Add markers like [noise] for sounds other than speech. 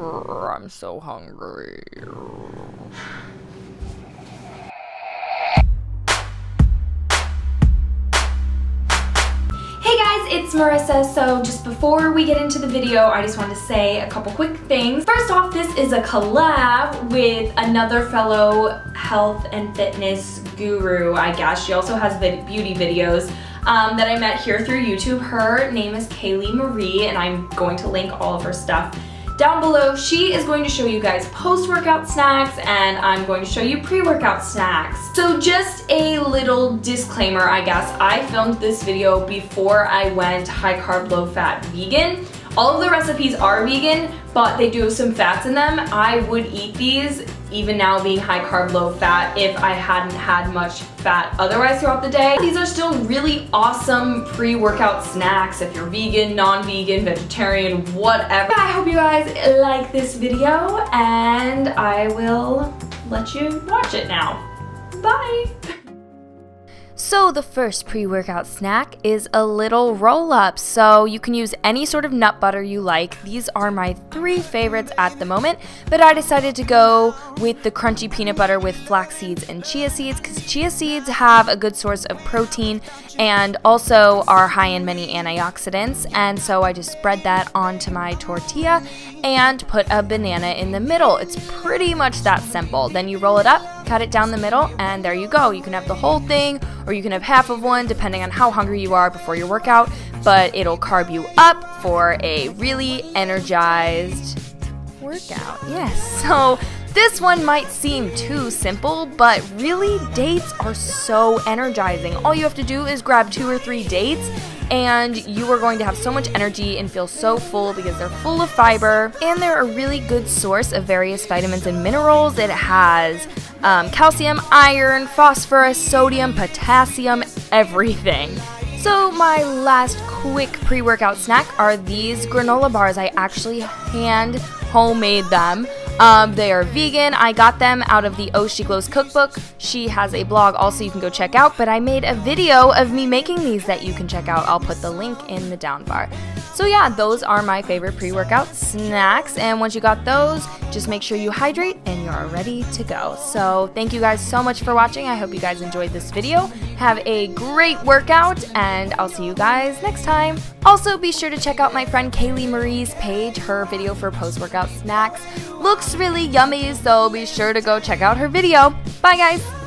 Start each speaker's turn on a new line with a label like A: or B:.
A: I'm so hungry.
B: Hey guys, it's Marissa. So just before we get into the video, I just want to say a couple quick things. First off, this is a collab with another fellow health and fitness guru, I guess. She also has beauty videos um, that I met here through YouTube. Her name is Kaylee Marie, and I'm going to link all of her stuff down below, she is going to show you guys post-workout snacks and I'm going to show you pre-workout snacks. So just a little disclaimer, I guess. I filmed this video before I went high carb, low fat vegan. All of the recipes are vegan, but they do have some fats in them. I would eat these even now being high carb, low fat, if I hadn't had much fat otherwise throughout the day. These are still really awesome pre-workout snacks if you're vegan, non-vegan, vegetarian, whatever. I hope you guys like this video and I will let you watch it now. Bye!
A: So the first pre-workout snack is a little roll-up. So you can use any sort of nut butter you like. These are my three favorites at the moment, but I decided to go with the crunchy peanut butter with flax seeds and chia seeds because chia seeds have a good source of protein and also are high in many antioxidants. And so I just spread that onto my tortilla and put a banana in the middle. It's pretty much that simple. Then you roll it up, cut it down the middle, and there you go. You can have the whole thing, or you can have half of one, depending on how hungry you are before your workout, but it'll carb you up for a really energized workout. Yes, [laughs] so this one might seem too simple, but really, dates are so energizing. All you have to do is grab two or three dates and you are going to have so much energy and feel so full because they're full of fiber and they're a really good source of various vitamins and minerals. It has um, calcium, iron, phosphorus, sodium, potassium, everything. So my last quick pre-workout snack are these granola bars. I actually hand homemade them. Um, they are vegan. I got them out of the Oh She Glows cookbook. She has a blog also you can go check out, but I made a video of me making these that you can check out. I'll put the link in the down bar. So yeah, those are my favorite pre-workout snacks. And once you got those, just make sure you hydrate and you're ready to go. So thank you guys so much for watching. I hope you guys enjoyed this video. Have a great workout and I'll see you guys next time. Also, be sure to check out my friend Kaylee Marie's page. Her video for post-workout snacks really yummy, so be sure to go check out her video. Bye guys!